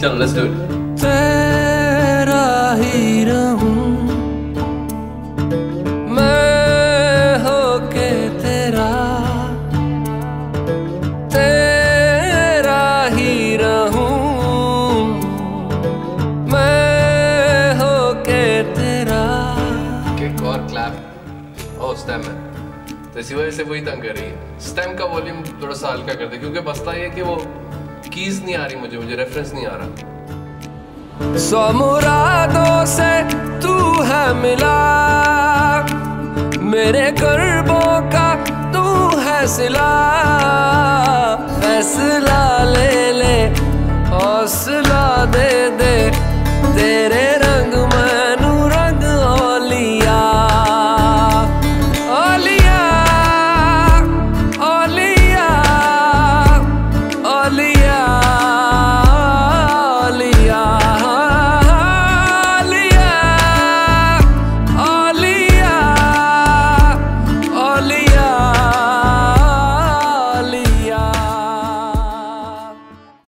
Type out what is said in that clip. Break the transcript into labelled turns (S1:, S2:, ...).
S1: चलो let's do it
S2: तेरा ही रहूँ। मैं होके तेरा तेरा ही रहूँ। मैं होके तेरा।
S1: किक और क्लैप ओ स्टेम है। तो इसी वजह से वही तंग कर रही है। स्टेम का वॉल्यूम थोड़ा सा हल्का कर दे क्योंकि बसता ये कि वो कीज नहीं आ रही मुझे मुझे रेफरेंस नहीं आ रहा।
S2: सौ मुरादों से तू है मिला। मेरे गर्बों का तू है सिला। फैसला ले ले, हौसला दे दे, तेरे